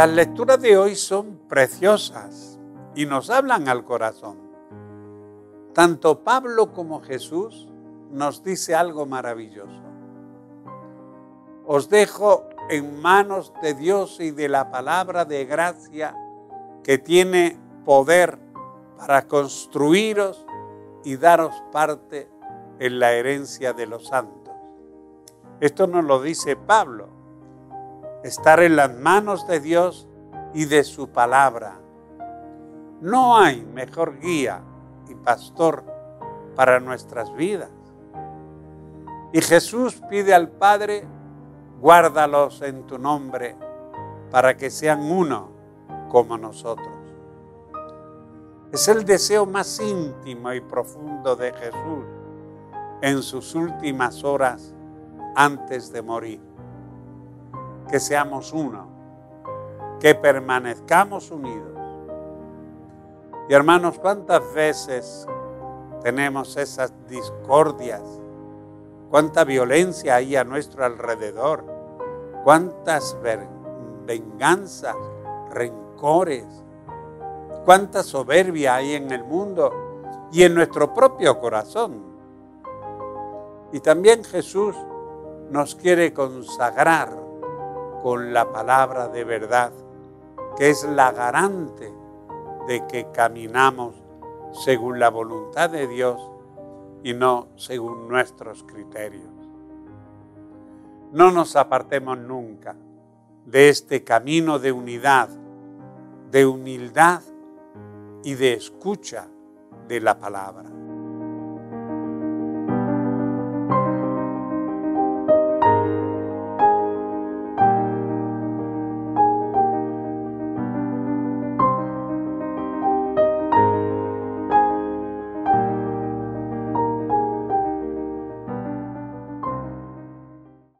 Las lecturas de hoy son preciosas y nos hablan al corazón. Tanto Pablo como Jesús nos dice algo maravilloso. Os dejo en manos de Dios y de la palabra de gracia que tiene poder para construiros y daros parte en la herencia de los santos. Esto nos lo dice Pablo. Estar en las manos de Dios y de su palabra. No hay mejor guía y pastor para nuestras vidas. Y Jesús pide al Padre, guárdalos en tu nombre para que sean uno como nosotros. Es el deseo más íntimo y profundo de Jesús en sus últimas horas antes de morir. Que seamos uno, que permanezcamos unidos. Y hermanos, ¿cuántas veces tenemos esas discordias? ¿Cuánta violencia hay a nuestro alrededor? ¿Cuántas venganzas, rencores? ¿Cuánta soberbia hay en el mundo y en nuestro propio corazón? Y también Jesús nos quiere consagrar con la palabra de verdad, que es la garante de que caminamos según la voluntad de Dios y no según nuestros criterios. No nos apartemos nunca de este camino de unidad, de humildad y de escucha de la palabra.